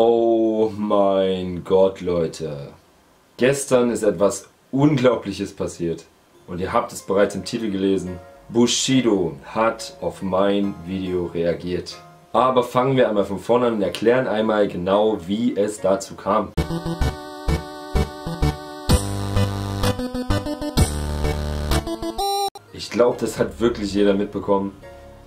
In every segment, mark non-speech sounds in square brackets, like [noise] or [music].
Oh mein Gott, Leute. Gestern ist etwas Unglaubliches passiert. Und ihr habt es bereits im Titel gelesen. Bushido hat auf mein Video reagiert. Aber fangen wir einmal von vorne an und erklären einmal genau, wie es dazu kam. Ich glaube, das hat wirklich jeder mitbekommen,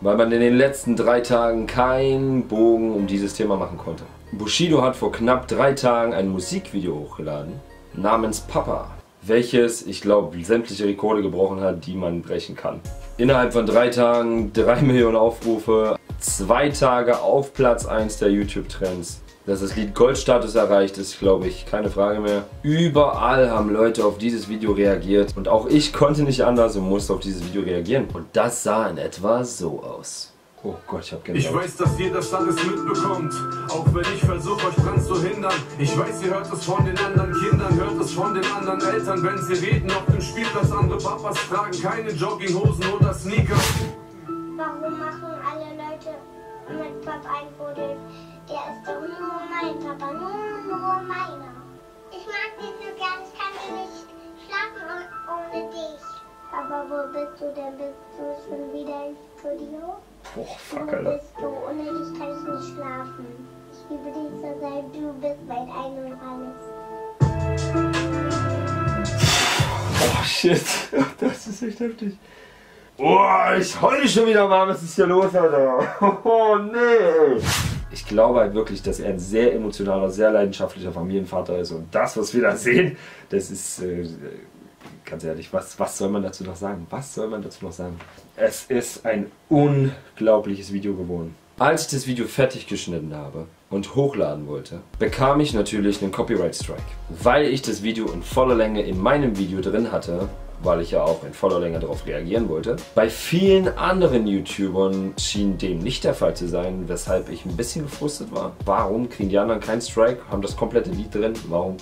weil man in den letzten drei Tagen keinen Bogen um dieses Thema machen konnte. Bushido hat vor knapp drei Tagen ein Musikvideo hochgeladen namens Papa, welches, ich glaube, sämtliche Rekorde gebrochen hat, die man brechen kann. Innerhalb von drei Tagen 3 [laughs] Millionen Aufrufe, zwei Tage auf Platz 1 der YouTube-Trends. Dass das Lied Goldstatus erreicht ist, glaube ich, keine Frage mehr. Überall haben Leute auf dieses Video reagiert und auch ich konnte nicht anders und musste auf dieses Video reagieren. Und das sah in etwa so aus. Oh Gott, ich hab Gänsehaut. Ich weiß, dass jeder Stadt es mitbekommt, auch wenn ich versuche, euch dran zu hindern. Ich weiß, ihr hört es von den anderen Kindern, hört es von den anderen Eltern, wenn sie reden auf dem Spielplatz. Andere Papas tragen keine Jogginghosen oder Sneaker. Warum machen alle Leute mit Papa ein Foto? Der ist doch nur mein Papa, nur, nur meiner. Ich mag dich so gern, ich kann dir nicht schlafen ohne dich. Aber wo bist du denn? Bist du schon wieder im Studio? Boah, fuck, Alter. Wo bist du? Ohne dich kann ich nicht schlafen. Ich liebe dich so sehr, du bist mein Ein und alles. Oh, shit. [laughs] Das ist echt heftig. Boah, ich heule schon wieder mal. Was ist hier los, Alter? [laughs] Oh, nee. Ich glaube halt wirklich, dass er ein sehr emotionaler, sehr leidenschaftlicher Familienvater ist. Und das, was wir da sehen, das ist... Äh, ganz ehrlich, was, was soll man dazu noch sagen? Was soll man dazu noch sagen? Es ist ein unglaubliches Video geworden. Als ich das Video fertig geschnitten habe und hochladen wollte, bekam ich natürlich einen Copyright Strike. Weil ich das Video in voller Länge in meinem Video drin hatte, weil ich ja auch in voller Länge darauf reagieren wollte. Bei vielen anderen YouTubern schien dem nicht der Fall zu sein, weshalb ich ein bisschen gefrustet war. Warum kriegen die anderen keinen Strike, haben das komplette Lied drin? Warum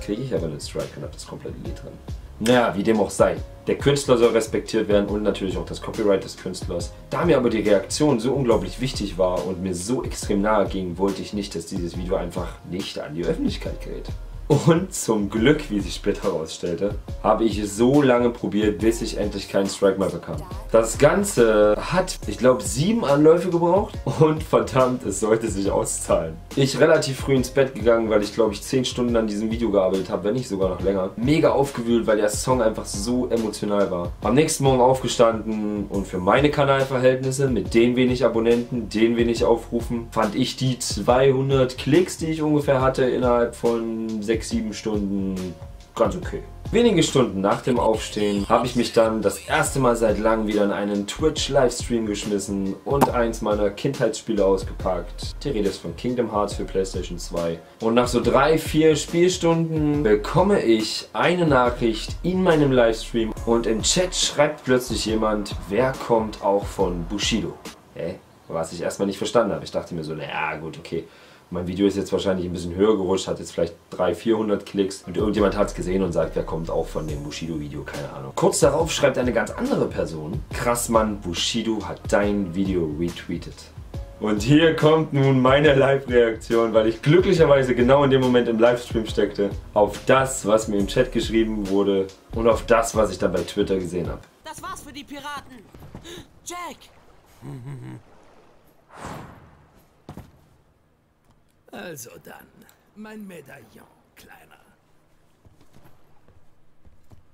kriege ich aber einen Strike und habe das komplette Lied drin? Naja, wie dem auch sei. Der Künstler soll respektiert werden und natürlich auch das Copyright des Künstlers. Da mir aber die Reaktion so unglaublich wichtig war und mir so extrem nahe ging, wollte ich nicht, dass dieses Video einfach nicht an die Öffentlichkeit gerät. Und zum Glück, wie sich später herausstellte, habe ich es so lange probiert, bis ich endlich keinen Strike mehr bekam. Das Ganze hat, ich glaube, sieben Anläufe gebraucht und verdammt, es sollte sich auszahlen. Ich relativ früh ins Bett gegangen, weil ich glaube ich zehn Stunden an diesem Video gearbeitet habe, wenn nicht sogar noch länger. Mega aufgewühlt, weil der Song einfach so emotional war. Am nächsten Morgen aufgestanden und für meine Kanalverhältnisse mit den wenig Abonnenten, den wenig Aufrufen, fand ich die 200 Klicks, die ich ungefähr hatte, innerhalb von 6 6, 7 Stunden ganz okay. Wenige Stunden nach dem Aufstehen habe ich mich dann das erste Mal seit langem wieder in einen Twitch-Livestream geschmissen und eins meiner Kindheitsspiele ausgepackt. Die Rede ist von Kingdom Hearts für Playstation 2. Und nach so drei, vier Spielstunden bekomme ich eine Nachricht in meinem Livestream und im Chat schreibt plötzlich jemand, wer kommt auch von Bushido? Hä? Was ich erstmal nicht verstanden habe. Ich dachte mir so, naja gut, okay mein Video ist jetzt wahrscheinlich ein bisschen höher gerutscht, hat jetzt vielleicht 300, 400 Klicks und irgendjemand hat es gesehen und sagt, wer kommt auch von dem Bushido-Video, keine Ahnung. Kurz darauf schreibt eine ganz andere Person, krass Mann, Bushido hat dein Video retweetet. Und hier kommt nun meine Live-Reaktion, weil ich glücklicherweise genau in dem Moment im Livestream steckte, auf das, was mir im Chat geschrieben wurde und auf das, was ich dann bei Twitter gesehen habe. Das war's für die Piraten. Jack! [laughs] Also dann, mein Medaillon, Kleiner.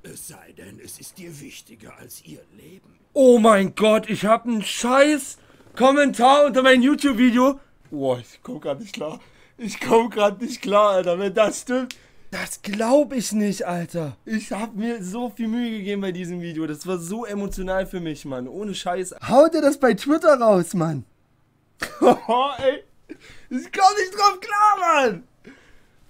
Es sei denn, es ist dir wichtiger als ihr Leben. Oh mein Gott, ich habe einen scheiß Kommentar unter mein YouTube-Video. Boah, ich komm grad nicht klar. Ich komm grad nicht klar, Alter. Wenn das stimmt, das glaube ich nicht, Alter. Ich habe mir so viel Mühe gegeben bei diesem Video. Das war so emotional für mich, Mann. Ohne Scheiß. Haut ihr das bei Twitter raus, Mann. [laughs] oh, ey. Ich komm nicht drauf klar, Mann!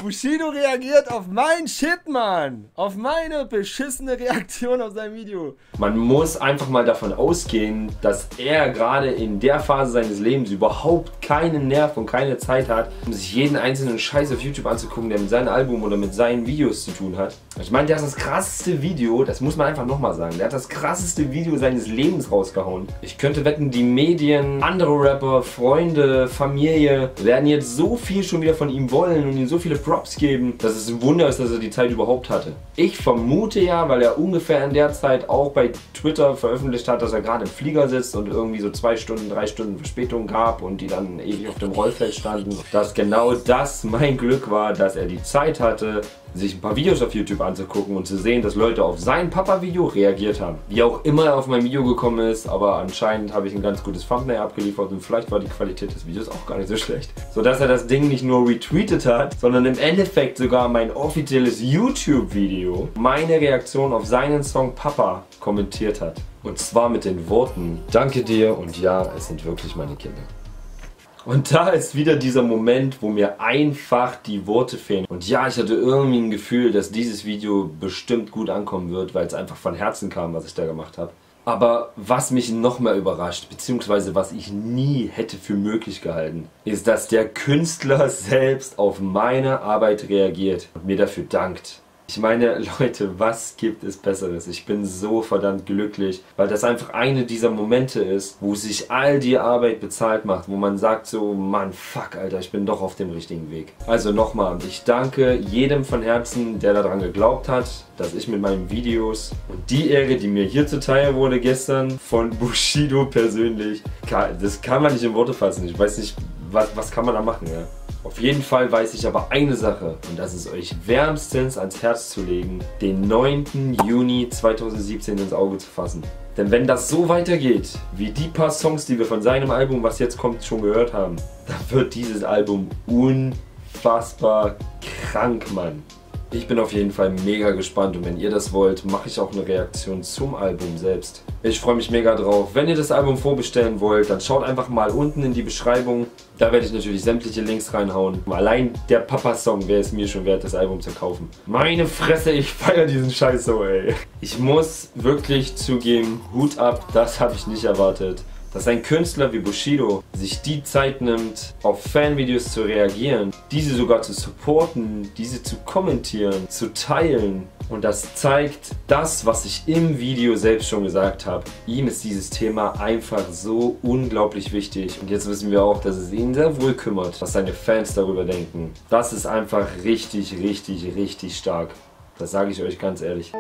Bushido reagiert auf mein Shit, Mann. Auf meine beschissene Reaktion auf sein Video. Man muss einfach mal davon ausgehen, dass er gerade in der Phase seines Lebens überhaupt keinen Nerv und keine Zeit hat, um sich jeden einzelnen Scheiß auf YouTube anzugucken, der mit seinem Album oder mit seinen Videos zu tun hat. Ich meine, der hat das krasseste Video, das muss man einfach nochmal sagen, der hat das krasseste Video seines Lebens rausgehauen. Ich könnte wetten, die Medien, andere Rapper, Freunde, Familie werden jetzt so viel schon wieder von ihm wollen und ihm so viele Props geben, dass es ein Wunder ist, dass er die Zeit überhaupt hatte. Ich vermute ja, weil er ungefähr in der Zeit auch bei Twitter veröffentlicht hat, dass er gerade im Flieger sitzt und irgendwie so zwei Stunden, drei Stunden Verspätung gab und die dann ewig auf dem Rollfeld standen, dass genau das mein Glück war, dass er die Zeit hatte, sich ein paar Videos auf YouTube anzugucken und zu sehen, dass Leute auf sein Papa-Video reagiert haben. Wie auch immer er auf mein Video gekommen ist, aber anscheinend habe ich ein ganz gutes Thumbnail abgeliefert und vielleicht war die Qualität des Videos auch gar nicht so schlecht. Sodass er das Ding nicht nur retweetet hat, sondern im Endeffekt sogar mein offizielles YouTube-Video, meine Reaktion auf seinen Song Papa kommentiert hat. Und zwar mit den Worten, danke dir und ja, es sind wirklich meine Kinder. Und da ist wieder dieser Moment, wo mir einfach die Worte fehlen. Und ja, ich hatte irgendwie ein Gefühl, dass dieses Video bestimmt gut ankommen wird, weil es einfach von Herzen kam, was ich da gemacht habe. Aber was mich noch mehr überrascht, beziehungsweise was ich nie hätte für möglich gehalten, ist, dass der Künstler selbst auf meine Arbeit reagiert und mir dafür dankt. Ich meine, [laughs] Leute, was gibt es Besseres? Ich bin so verdammt glücklich, weil das einfach eine dieser Momente ist, wo sich all die Arbeit bezahlt macht, wo man sagt so, Mann, fuck, Alter, ich bin doch auf dem richtigen Weg. Also nochmal, ich danke jedem von Herzen, der daran geglaubt hat, dass ich mit meinen Videos und die Ehre, die mir hier zuteil wurde gestern von [laughs] Bushido persönlich, das kann man nicht in Worte fassen. Ich weiß nicht, was, was kann man da machen, ja? Auf jeden Fall weiß ich aber eine Sache und das ist euch wärmstens ans Herz zu legen, den 9. Juni 2017 ins Auge zu fassen. Denn wenn das so weitergeht, wie die paar Songs, die wir von seinem Album, was jetzt kommt, schon gehört haben, dann wird dieses Album unfassbar krank, Mann. Ich bin auf jeden Fall mega gespannt und wenn ihr das wollt, mache ich auch eine Reaktion zum Album selbst. Ich freue mich mega drauf. Wenn ihr das Album vorbestellen wollt, dann schaut einfach mal unten in die Beschreibung. Da werde ich natürlich sämtliche Links reinhauen. Allein der Papa-Song wäre es mir schon wert, das Album zu kaufen. Meine Fresse, ich feiere diesen Scheiß so, ey. Ich muss wirklich zugeben, Hut ab, das habe ich nicht erwartet dass ein Künstler wie Bushido sich die Zeit nimmt, auf Fanvideos zu reagieren, diese sogar zu supporten, diese zu kommentieren, zu teilen. Und das zeigt das, was ich im Video selbst schon gesagt habe. Ihm ist dieses Thema einfach so unglaublich wichtig. Und jetzt wissen wir auch, dass es ihn sehr wohl kümmert, was seine Fans darüber denken. Das ist einfach richtig, richtig, richtig stark. Das sage ich euch ganz ehrlich.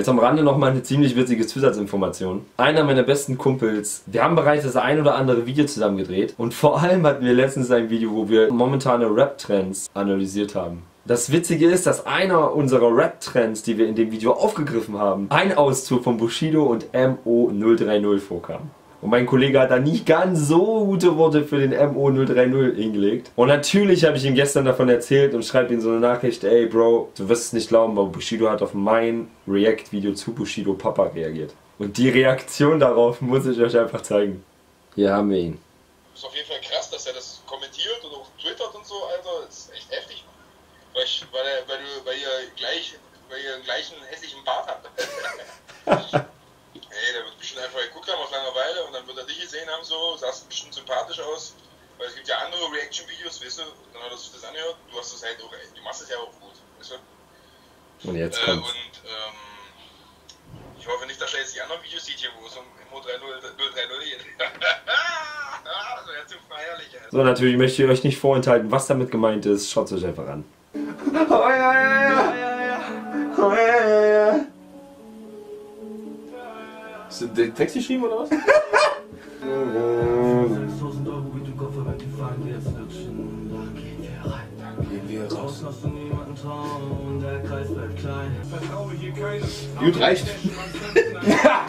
Jetzt am Rande noch mal eine ziemlich witzige Zusatzinformation. Einer meiner besten Kumpels, wir haben bereits das ein oder andere Video zusammen gedreht und vor allem hatten wir letztens ein Video, wo wir momentane Rap-Trends analysiert haben. Das Witzige ist, dass einer unserer Rap-Trends, die wir in dem Video aufgegriffen haben, ein Auszug von Bushido und MO030 vorkam. Und mein Kollege hat da nicht ganz so gute Worte für den MO030 hingelegt. Und natürlich habe ich ihm gestern davon erzählt und schreibe ihm so eine Nachricht, ey Bro, du wirst es nicht glauben, aber Bushido hat auf mein React-Video zu Bushido Papa reagiert. Und die Reaktion darauf muss ich euch einfach zeigen. Hier haben wir ihn. ist auf jeden Fall krass, dass er das kommentiert und auch twittert und so, Alter. Das ist echt heftig. Weil, ich, weil, er, weil, du, weil ihr gleich, weil ihr einen gleichen hässlichen Bart habt. [laughs] [laughs] Bestimmt einfach geguckt haben aus Langeweile und dann wird er dich gesehen haben, so, sahst bestimmt sympathisch aus. Weil es gibt ja andere Reaction-Videos, weißt du, dann hat er sich das angehört, du hast das halt auch, du machst es ja auch gut, weißt du? Und jetzt äh, kommt's. Und, ähm, ich hoffe nicht, dass er jetzt die anderen Videos sieht hier, wo es um Mo 30 030 geht. [laughs] das wäre zu feierlich, Alter. So, natürlich möchte ich euch nicht vorenthalten, was damit gemeint ist. Schaut es euch einfach an. Oh ja, ja, ja, ja, [laughs] bleibt klein. Vertraue hier keinem. Gut, reicht.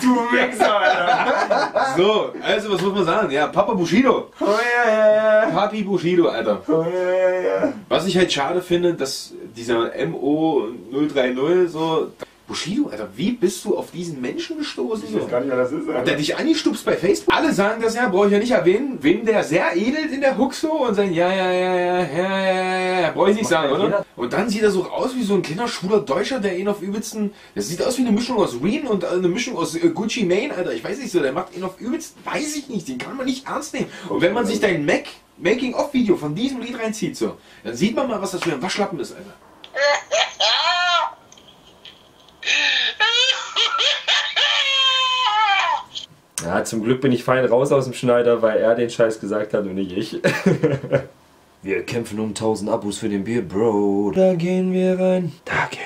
Du Wichser, Alter. So, also was muss man sagen? Ja, Papa Bushido. Oh ja, ja. Papi Bushido, Alter. Oh ja. Was ich halt schade finde, dass dieser MO030 so, Bushido, Alter, wie bist du auf diesen Menschen gestoßen? Ich weiß gar nicht, wer das ist, Hat Alter. der dich angestupst bei Facebook? Alle sagen das ja, brauche ich ja nicht erwähnen. Wem der sehr edelt in der Hook so und sagen, ja, ja, ja, ja, ja, ja, ja, brauche ich nicht sagen, oder? Und dann sieht er so aus wie so ein kleiner schwuler Deutscher, der ihn auf übelsten, das sieht aus wie eine Mischung aus Wien und eine Mischung aus äh, Gucci Mane, Alter, ich weiß nicht so, der macht ihn auf übelsten, weiß ich nicht, den kann man nicht ernst nehmen. Und wenn man sich dein Mac, Making-of-Video von diesem Lied reinzieht, so, dann sieht man mal, was das für ein Waschlappen ist, Alter. Ja, zum Glück bin ich fein raus aus dem Schneider, weil er den Scheiß gesagt hat und nicht ich. wir kämpfen um 1000 Abos für den Bier, Bro. Da gehen wir rein. Da gehen